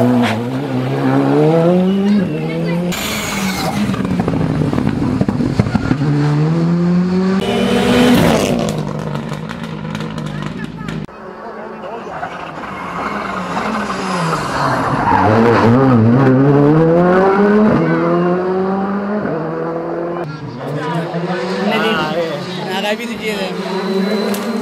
Ah, é. Ah, dai video chiede.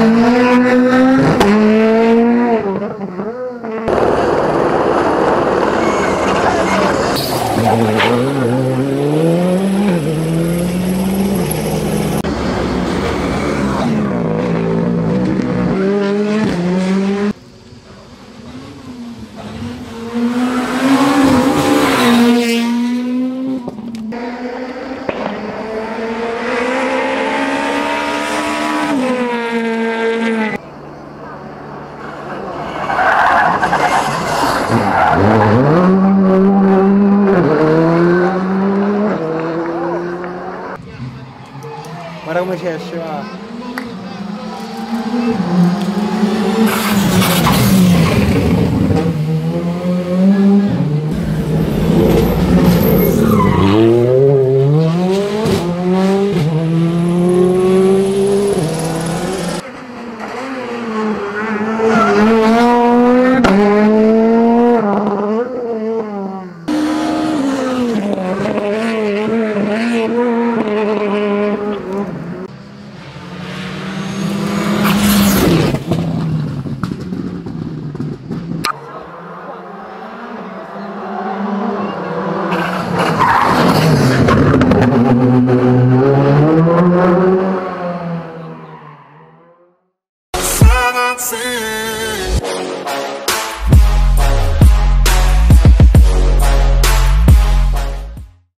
Yeah. むしゃしは。